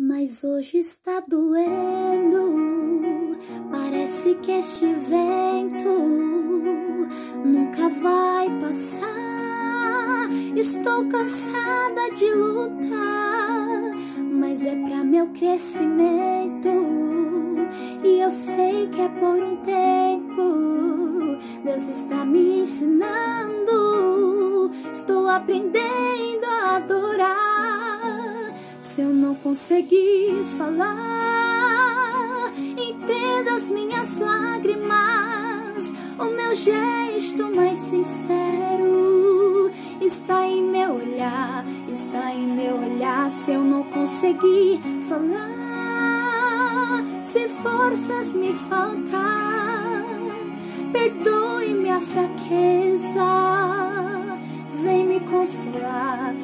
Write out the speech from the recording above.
Mas hoje está doendo. Parece que este vento nunca vai passar. Estou cansada de lutar, mas é para meu crescimento. E eu sei que é por um tempo. Deus está me ensinando. Estou aprendendo a adorar se eu não conseguir falar, entenda as minhas lágrimas, o meu gesto mais sincero está em meu olhar, está em meu olhar. Se eu não conseguir falar, se forças me faltar, perdoe minha fraqueza. Vem me consolar,